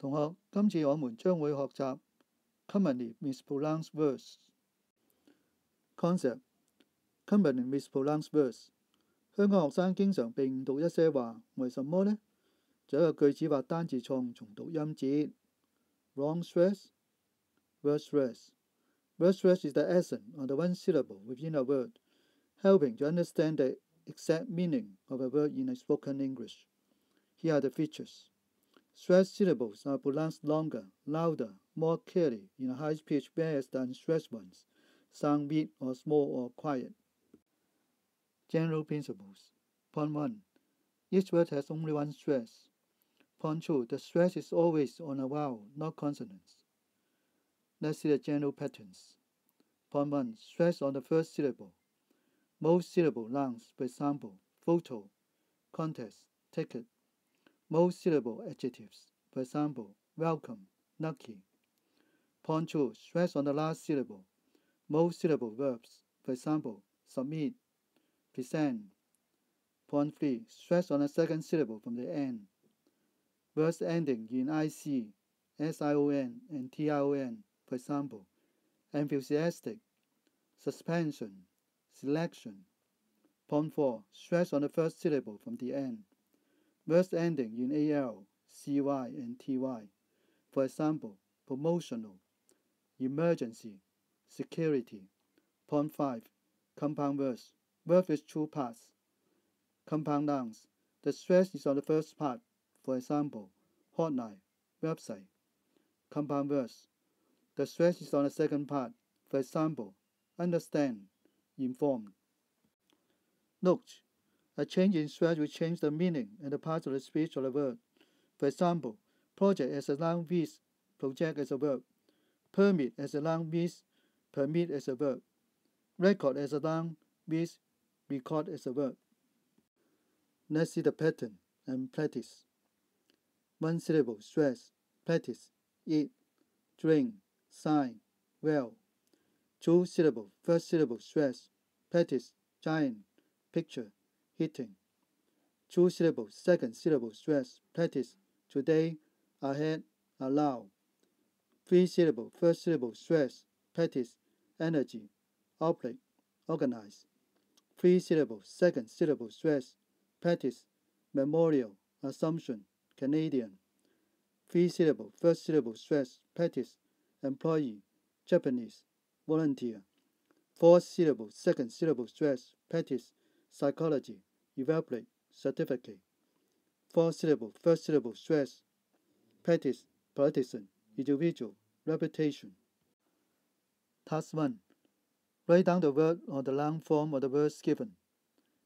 同学，今次我们将会学习 commonly mispronounced words concept。commonly mispronounced words，香港学生经常被误读一些话，为什么呢？就一个句子或单字错误重读音节。Wrong stress，word stress。Word stress is the accent on the one syllable within a word, helping to understand the exact meaning of a word in a spoken English. Here are the features. Stressed syllables are pronounced longer, louder, more clearly in a high pitch, whereas than unstressed ones sound weak or small or quiet. General principles. Point 1. Each word has only one stress. Point 2. The stress is always on a vowel, not consonants. Let's see the general patterns. Point 1. Stress on the first syllable. Most syllable nouns, for example, photo, contest, ticket, most syllable adjectives, for example, welcome, lucky. 2. Stress on the last syllable. Most syllable verbs, for example, submit, present. Point 3. Stress on the second syllable from the end. Words ending in IC, SION, and TION, for example, enthusiastic, suspension, selection. Point 4. Stress on the first syllable from the end words ending in AL, CY, and TY. For example, promotional, emergency, security. Point 5. Compound words. Words with two parts. Compound nouns. The stress is on the first part. For example, hotline, website. Compound words. The stress is on the second part. For example, understand, informed. Note a change in stress will change the meaning and the part of the speech of the word. For example, project as a noun with project as a verb, permit as a noun with permit as a verb, record as a noun with record as a verb. Let's see the pattern and practice. One syllable stress, practice, eat, drink, sign, well. Two syllable, first syllable stress, practice, giant, picture, Two syllables, second syllable stress, practice, today, ahead, allow. Three syllable, first syllable stress, practice, energy, outbreak, organize. Three syllable, second syllable stress, practice, memorial, assumption, Canadian. Three syllable, first syllable stress, practice, employee, Japanese, volunteer. Four syllable, second syllable stress, practice, psychology, evaporate, certificate. Four syllable, first syllable, stress, practice, partisan, individual, reputation. Task 1. Write down the word or the long form of the words given.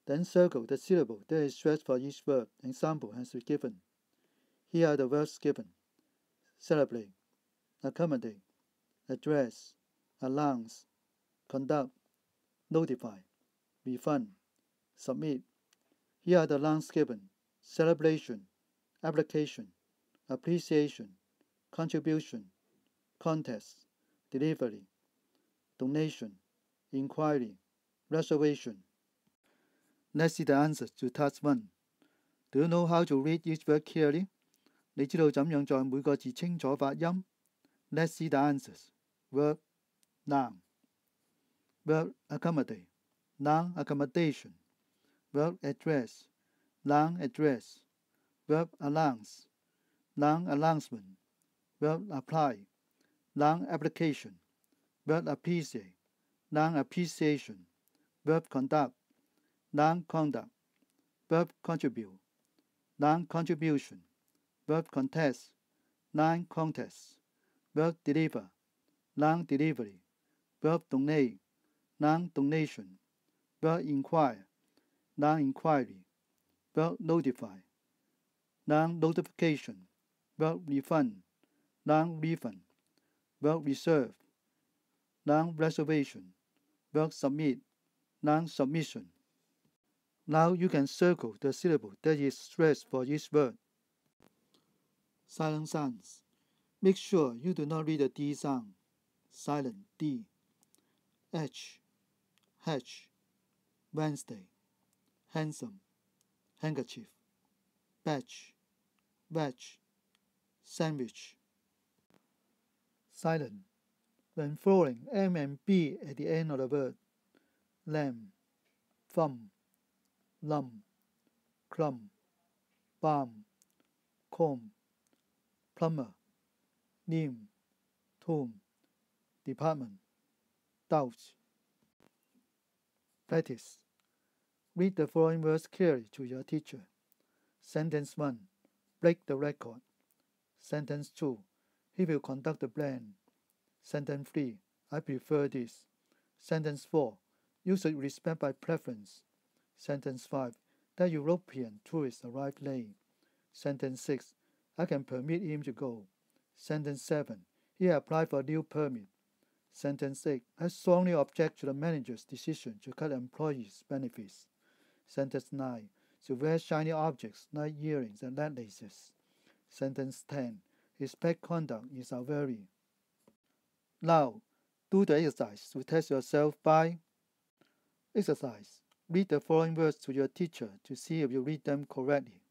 Then circle the syllable that is stressed for each word. Example has been given. Here are the words given. Celebrate, accommodate, address, announce, conduct, notify, refund, submit, here are the lines given celebration, application, appreciation, contribution, contest, delivery, donation, inquiry, reservation. Let's see the answers to task 1. Do you know how to read each word clearly? 你知道怎样在每个字清楚发音？Let's see the answers. Verb noun. Verb accommodate. Noun accommodation verb address, noun address, verb announce, noun announcement, verb apply, noun application, verb appreciate, noun appreciation, verb conduct, noun conduct, verb contribute, noun contribution, verb contest, noun contest, verb deliver, noun delivery, verb donate, noun donation, verb inquire, non-inquiry, verb notify, non-notification, verb refund, non-refund, verb reserve, non-reservation, verb submit, non-submission. Now you can circle the syllable that is stressed for each word. Silent sounds. Make sure you do not read the D sound. Silent D. H. H. Wednesday handsome, handkerchief, batch, batch, sandwich. Silent. When throwing M and B at the end of the word. Lamb, thumb, lump, clump, balm, comb, plumber, neem, tomb, department, doubt. Practice. Read the following words clearly to your teacher. Sentence 1. Break the record. Sentence 2. He will conduct the plan. Sentence 3. I prefer this. Sentence 4. You should respect by preference. Sentence 5. That European tourist arrived late. Sentence 6. I can permit him to go. Sentence 7. He applied for a new permit. Sentence 8. I strongly object to the manager's decision to cut employees' benefits. Sentence 9. To wear shiny objects like earrings and necklaces. Sentence 10. His bad conduct is very. Now, do the exercise to test yourself by Exercise. Read the following words to your teacher to see if you read them correctly.